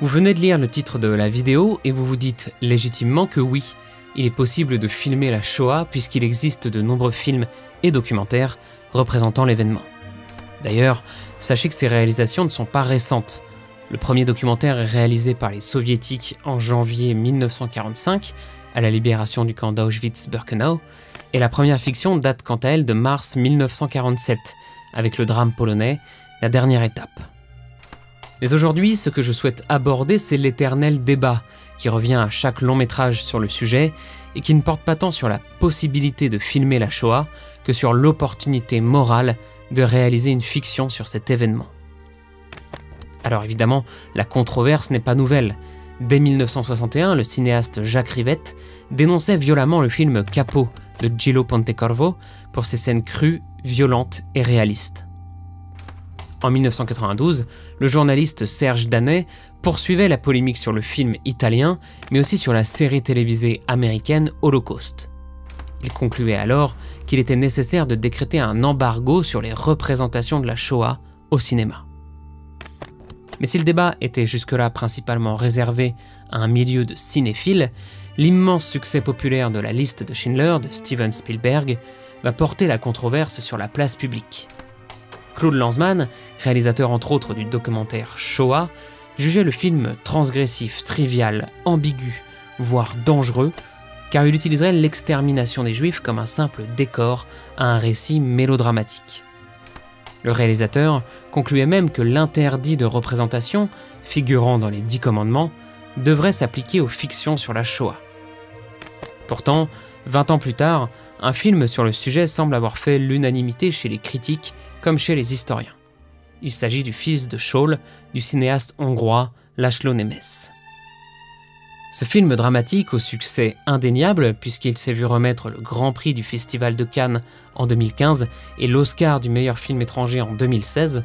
Vous venez de lire le titre de la vidéo et vous vous dites légitimement que oui, il est possible de filmer la Shoah puisqu'il existe de nombreux films et documentaires représentant l'événement. D'ailleurs, sachez que ces réalisations ne sont pas récentes. Le premier documentaire est réalisé par les soviétiques en janvier 1945, à la libération du camp d'Auschwitz-Birkenau, et la première fiction date quant à elle de mars 1947, avec le drame polonais, la dernière étape. Mais aujourd'hui, ce que je souhaite aborder, c'est l'éternel débat qui revient à chaque long métrage sur le sujet et qui ne porte pas tant sur la possibilité de filmer la Shoah que sur l'opportunité morale de réaliser une fiction sur cet événement. Alors évidemment, la controverse n'est pas nouvelle. Dès 1961, le cinéaste Jacques Rivette dénonçait violemment le film Capo de Gillo Pontecorvo pour ses scènes crues, violentes et réalistes. En 1992, le journaliste Serge Danet poursuivait la polémique sur le film italien, mais aussi sur la série télévisée américaine Holocaust. Il concluait alors qu'il était nécessaire de décréter un embargo sur les représentations de la Shoah au cinéma. Mais si le débat était jusque-là principalement réservé à un milieu de cinéphiles, l'immense succès populaire de la liste de Schindler de Steven Spielberg va porter la controverse sur la place publique. Claude Lanzmann, réalisateur entre autres du documentaire Shoah, jugeait le film transgressif, trivial, ambigu, voire dangereux, car il utiliserait l'extermination des juifs comme un simple décor à un récit mélodramatique. Le réalisateur concluait même que l'interdit de représentation, figurant dans les Dix Commandements, devrait s'appliquer aux fictions sur la Shoah. Pourtant, 20 ans plus tard, un film sur le sujet semble avoir fait l'unanimité chez les critiques comme chez les historiens. Il s'agit du fils de Scholl, du cinéaste hongrois László Nemes. Ce film dramatique au succès indéniable, puisqu'il s'est vu remettre le Grand Prix du Festival de Cannes en 2015 et l'Oscar du meilleur film étranger en 2016,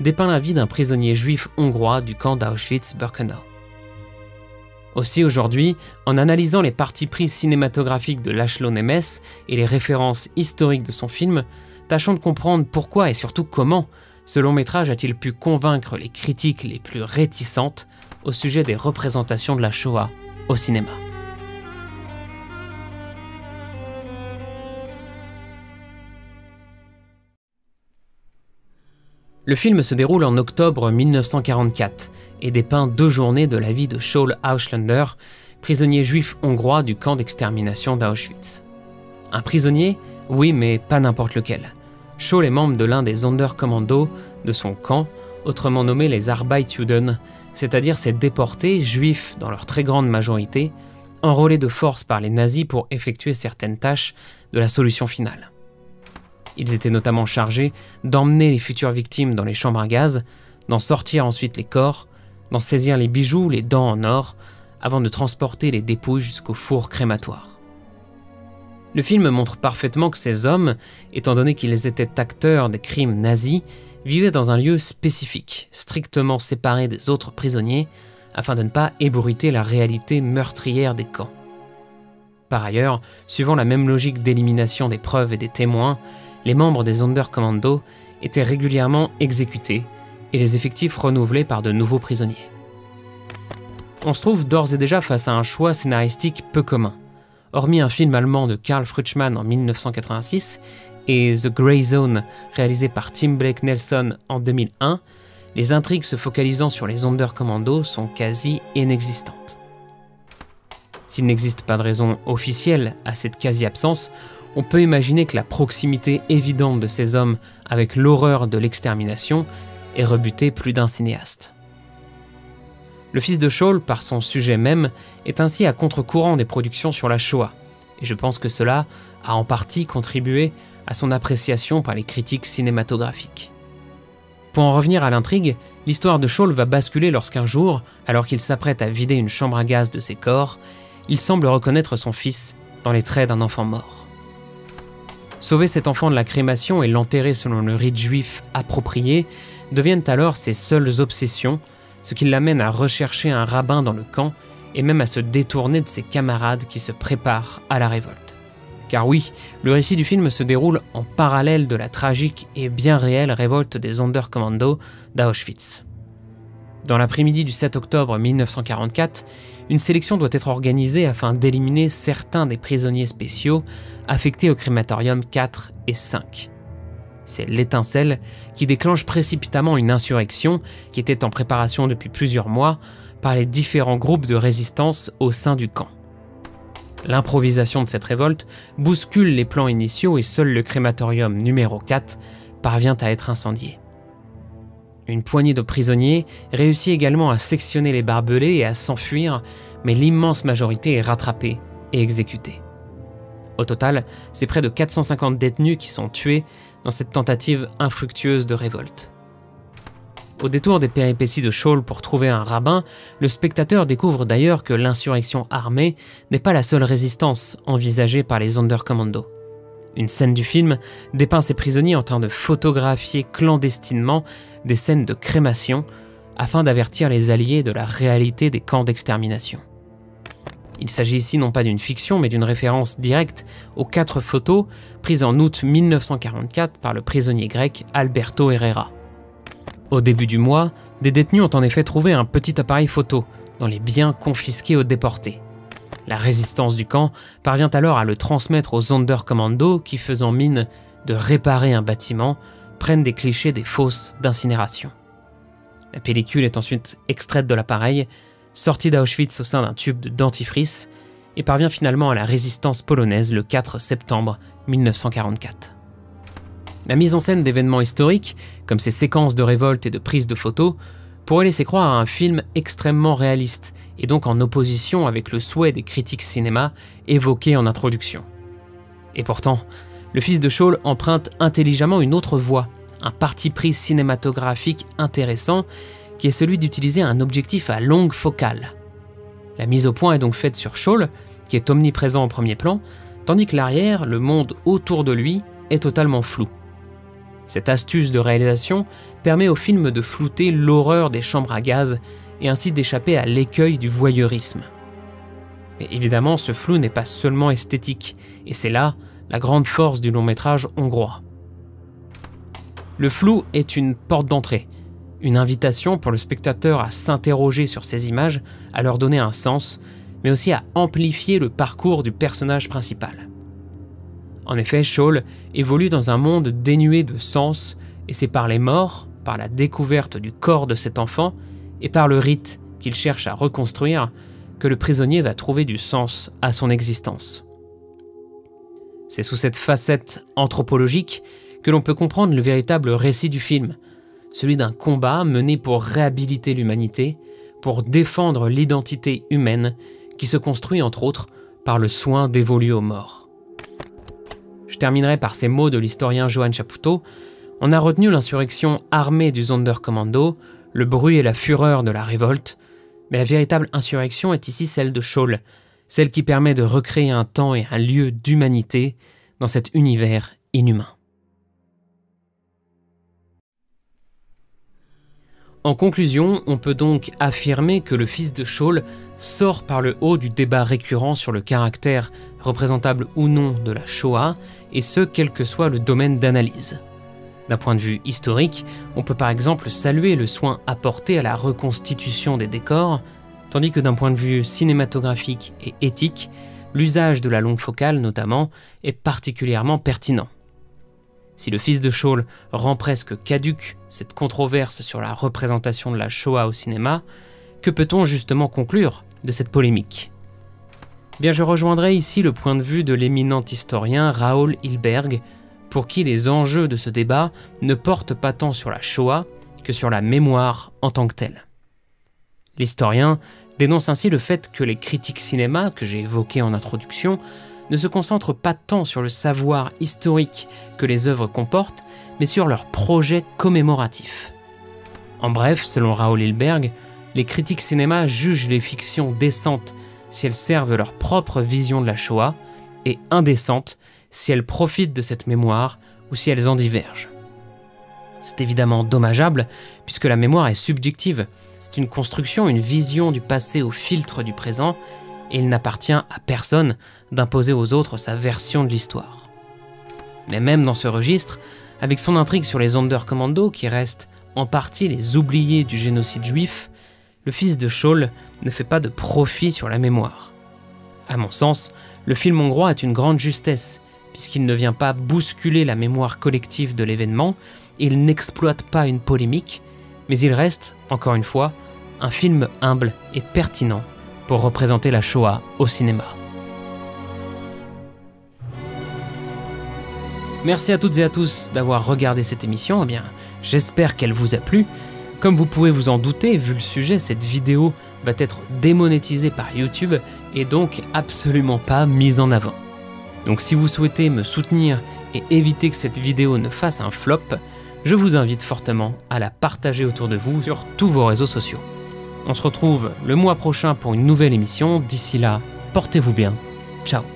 dépeint la vie d'un prisonnier juif hongrois du camp d'Auschwitz-Birkenau. Aussi aujourd'hui, en analysant les parties prises cinématographiques de László Nemes et les références historiques de son film, tâchons de comprendre pourquoi et surtout comment ce long métrage a-t-il pu convaincre les critiques les plus réticentes au sujet des représentations de la Shoah au cinéma. Le film se déroule en octobre 1944 et dépeint deux journées de la vie de Shaul Auslander, prisonnier juif hongrois du camp d'extermination d'Auschwitz. Un prisonnier oui, mais pas n'importe lequel. Scholl est membre de l'un des Sonderkommando de son camp, autrement nommé les Arbeitsjuden, c'est-à-dire ces déportés, juifs dans leur très grande majorité, enrôlés de force par les nazis pour effectuer certaines tâches de la solution finale. Ils étaient notamment chargés d'emmener les futures victimes dans les chambres à gaz, d'en sortir ensuite les corps, d'en saisir les bijoux, les dents en or, avant de transporter les dépouilles jusqu'au four crématoire. Le film montre parfaitement que ces hommes, étant donné qu'ils étaient acteurs des crimes nazis, vivaient dans un lieu spécifique, strictement séparé des autres prisonniers, afin de ne pas ébruiter la réalité meurtrière des camps. Par ailleurs, suivant la même logique d'élimination des preuves et des témoins, les membres des Sonderkommando étaient régulièrement exécutés et les effectifs renouvelés par de nouveaux prisonniers. On se trouve d'ores et déjà face à un choix scénaristique peu commun. Hormis un film allemand de Karl Frutschmann en 1986 et The Grey Zone réalisé par Tim Blake Nelson en 2001, les intrigues se focalisant sur les Sonderkommando sont quasi inexistantes. S'il n'existe pas de raison officielle à cette quasi-absence, on peut imaginer que la proximité évidente de ces hommes avec l'horreur de l'extermination ait rebuté plus d'un cinéaste. Le fils de Scholl, par son sujet même, est ainsi à contre-courant des productions sur la Shoah, et je pense que cela a en partie contribué à son appréciation par les critiques cinématographiques. Pour en revenir à l'intrigue, l'histoire de Scholl va basculer lorsqu'un jour, alors qu'il s'apprête à vider une chambre à gaz de ses corps, il semble reconnaître son fils dans les traits d'un enfant mort. Sauver cet enfant de la crémation et l'enterrer selon le rite juif approprié deviennent alors ses seules obsessions ce qui l'amène à rechercher un rabbin dans le camp et même à se détourner de ses camarades qui se préparent à la révolte. Car oui, le récit du film se déroule en parallèle de la tragique et bien réelle révolte des Sonderkommando d'Auschwitz. Dans l'après-midi du 7 octobre 1944, une sélection doit être organisée afin d'éliminer certains des prisonniers spéciaux affectés au crématorium 4 et 5. C'est l'étincelle qui déclenche précipitamment une insurrection qui était en préparation depuis plusieurs mois par les différents groupes de résistance au sein du camp. L'improvisation de cette révolte bouscule les plans initiaux et seul le crématorium numéro 4 parvient à être incendié. Une poignée de prisonniers réussit également à sectionner les barbelés et à s'enfuir, mais l'immense majorité est rattrapée et exécutée. Au total, c'est près de 450 détenus qui sont tués dans cette tentative infructueuse de révolte. Au détour des péripéties de Shawl pour trouver un rabbin, le spectateur découvre d'ailleurs que l'insurrection armée n'est pas la seule résistance envisagée par les Sonderkommando. Une scène du film dépeint ces prisonniers en train de photographier clandestinement des scènes de crémation afin d'avertir les Alliés de la réalité des camps d'extermination. Il s'agit ici non pas d'une fiction mais d'une référence directe aux quatre photos prises en août 1944 par le prisonnier grec Alberto Herrera. Au début du mois, des détenus ont en effet trouvé un petit appareil photo dans les biens confisqués aux déportés. La résistance du camp parvient alors à le transmettre aux Sonderkommando qui, faisant mine de réparer un bâtiment, prennent des clichés des fosses d'incinération. La pellicule est ensuite extraite de l'appareil, sortie d'Auschwitz au sein d'un tube de dentifrice et parvient finalement à la résistance polonaise le 4 septembre 1944. La mise en scène d'événements historiques, comme ces séquences de révolte et de prise de photos, pourrait laisser croire à un film extrêmement réaliste, et donc en opposition avec le souhait des critiques cinéma évoqué en introduction. Et pourtant, le fils de Shaw emprunte intelligemment une autre voie, un parti pris cinématographique intéressant, qui est celui d'utiliser un objectif à longue focale. La mise au point est donc faite sur Shaw, qui est omniprésent au premier plan, tandis que l'arrière, le monde autour de lui, est totalement flou. Cette astuce de réalisation permet au film de flouter l'horreur des chambres à gaz et ainsi d'échapper à l'écueil du voyeurisme. Mais évidemment, ce flou n'est pas seulement esthétique, et c'est là la grande force du long métrage hongrois. Le flou est une porte d'entrée, une invitation pour le spectateur à s'interroger sur ces images, à leur donner un sens, mais aussi à amplifier le parcours du personnage principal. En effet, Shawl évolue dans un monde dénué de sens, et c'est par les morts, par la découverte du corps de cet enfant, et par le rite qu'il cherche à reconstruire, que le prisonnier va trouver du sens à son existence. C'est sous cette facette anthropologique que l'on peut comprendre le véritable récit du film, celui d'un combat mené pour réhabiliter l'humanité, pour défendre l'identité humaine qui se construit entre autres par le soin dévolu aux morts. Je terminerai par ces mots de l'historien Johan Chapoutot. On a retenu l'insurrection armée du Sonderkommando, le bruit et la fureur de la révolte, mais la véritable insurrection est ici celle de Scholl, celle qui permet de recréer un temps et un lieu d'humanité dans cet univers inhumain. En conclusion, on peut donc affirmer que le fils de Scholl sort par le haut du débat récurrent sur le caractère représentable ou non de la Shoah, et ce quel que soit le domaine d'analyse. D'un point de vue historique, on peut par exemple saluer le soin apporté à la reconstitution des décors, tandis que d'un point de vue cinématographique et éthique, l'usage de la longue focale notamment est particulièrement pertinent. Si le fils de Shawl rend presque caduque cette controverse sur la représentation de la Shoah au cinéma, que peut-on justement conclure de cette polémique? Bien, je rejoindrai ici le point de vue de l'éminent historien Raoul Hilberg, pour qui les enjeux de ce débat ne portent pas tant sur la Shoah que sur la mémoire en tant que telle. L'historien dénonce ainsi le fait que les critiques cinéma que j'ai évoquées en introduction ne se concentrent pas tant sur le savoir historique que les œuvres comportent, mais sur leur projet commémoratif. En bref, selon Raoul Hilberg, les critiques cinéma jugent les fictions décentes si elles servent leur propre vision de la Shoah, et indécentes si elles profitent de cette mémoire ou si elles en divergent. C'est évidemment dommageable, puisque la mémoire est subjective, c'est une construction, une vision du passé au filtre du présent, il n'appartient à personne d'imposer aux autres sa version de l'histoire. Mais même dans ce registre, avec son intrigue sur les Sonderkommando qui restent en partie les oubliés du génocide juif, le fils de Scholl ne fait pas de profit sur la mémoire. À mon sens, le film hongrois est une grande justesse, puisqu'il ne vient pas bousculer la mémoire collective de l'événement, il n'exploite pas une polémique, mais il reste, encore une fois, un film humble et pertinent pour représenter la Shoah au cinéma. Merci à toutes et à tous d'avoir regardé cette émission, eh bien, j'espère qu'elle vous a plu. Comme vous pouvez vous en douter, vu le sujet, cette vidéo va être démonétisée par YouTube et donc absolument pas mise en avant. Donc si vous souhaitez me soutenir et éviter que cette vidéo ne fasse un flop, je vous invite fortement à la partager autour de vous sur tous vos réseaux sociaux. On se retrouve le mois prochain pour une nouvelle émission. D'ici là, portez-vous bien. Ciao